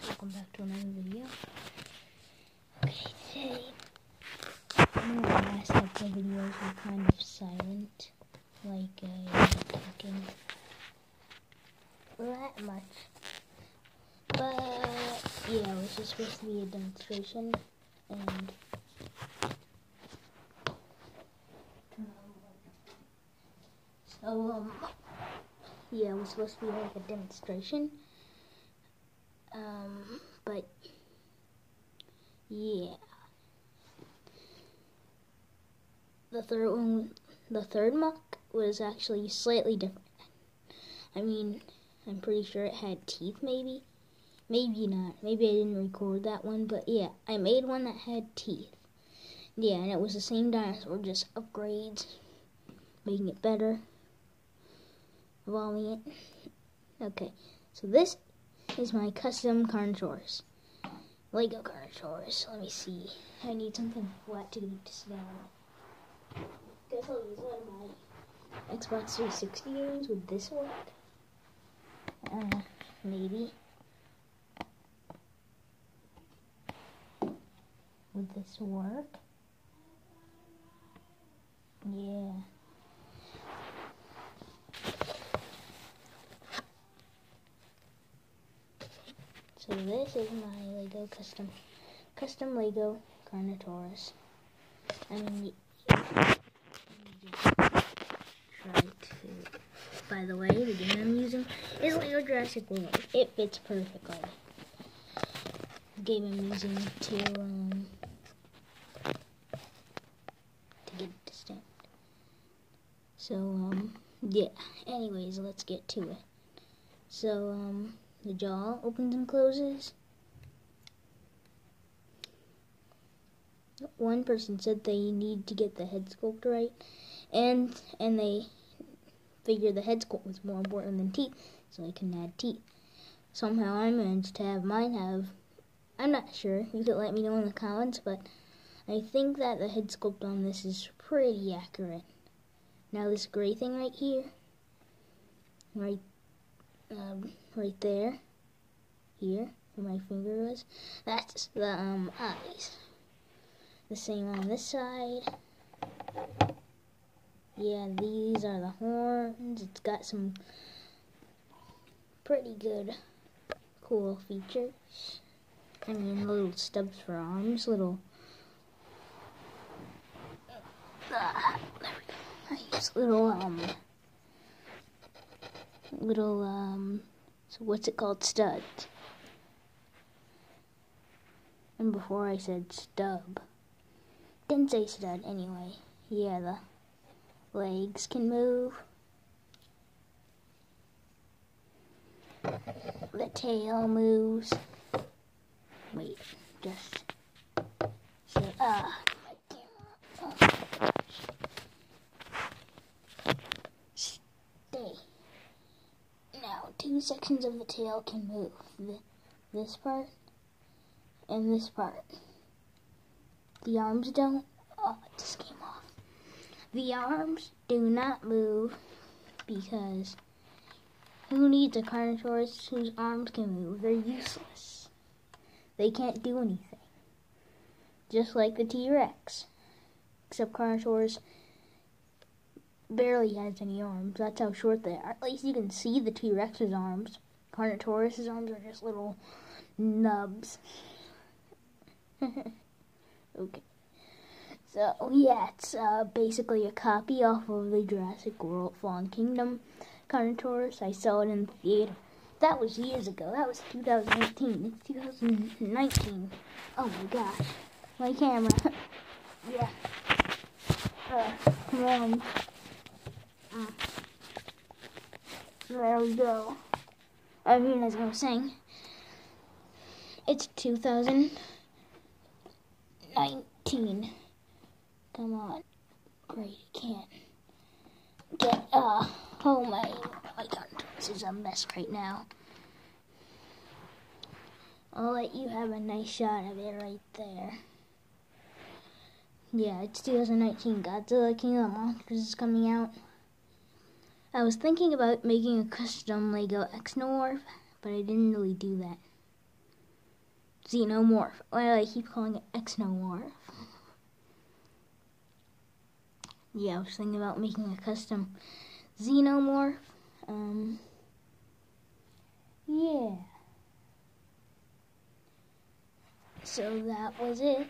welcome back to another video. Okay, today, I know the last couple of videos were kind of silent, like, uh, talking that much. But, yeah, it was just supposed to be a demonstration, and, so, um, yeah, it was supposed to be like a demonstration. Um, but yeah, the third one, the third MOC was actually slightly different. I mean, I'm pretty sure it had teeth, maybe, maybe not. Maybe I didn't record that one, but yeah, I made one that had teeth. Yeah, and it was the same dinosaur, just upgrades, making it better, evolving it. Okay, so this is my custom Carnotaurus. Lego Carnotaurus. Let me see. I need something flat to get this down. Guess I'll use one of my Xbox 360 games. Would this work? Uh, maybe. Would this work? Yeah. So this is my Lego custom, custom Lego Carnotaurus. I mean, try to. By the way, the game I'm using is Lego Jurassic World. It fits perfectly. The game I'm using to um to get it to stand. So um yeah. Anyways, let's get to it. So um the jaw opens and closes. One person said they need to get the head sculpt right, and and they figure the head sculpt was more important than teeth, so they can add teeth. Somehow I managed to have mine have. I'm not sure. You could let me know in the comments, but I think that the head sculpt on this is pretty accurate. Now this gray thing right here, right um, right there, here, where my finger was, that's the um, eyes. The same on this side. Yeah, these are the horns. It's got some pretty good, cool features. I mean, little stubs for arms, little. Ah, there we go. Use little um little um so what's it called? Studs and before I said stub didn't say stud anyway. Yeah the legs can move. The tail moves wait just so ah oh. stay now, two sections of the tail can move. This part and this part. The arms don't. Oh, it just came off. The arms do not move because who needs a Carnotaurus whose arms can move? They're useless. They can't do anything. Just like the T-Rex. Except Carnotaurus barely has any arms. That's how short they are. At least you can see the T Rex's arms. Carnotaurus's arms are just little nubs. okay. So, yeah, it's uh, basically a copy off of the Jurassic World Fallen Kingdom Carnotaurus. I saw it in the theater. That was years ago. That was 2018. It's 2019. Oh my gosh. My camera. yeah. Uh, um, There we go. I mean, as I was saying, it's 2019. Come on. Great, can't get, uh, oh my, my God, this is a mess right now. I'll let you have a nice shot of it right there. Yeah, it's 2019. Godzilla King of the Monsters is coming out. I was thinking about making a custom Lego Xenomorph, but I didn't really do that. Xenomorph. Well, I keep calling it Xenomorph. Yeah, I was thinking about making a custom Xenomorph. Um, yeah. So that was it.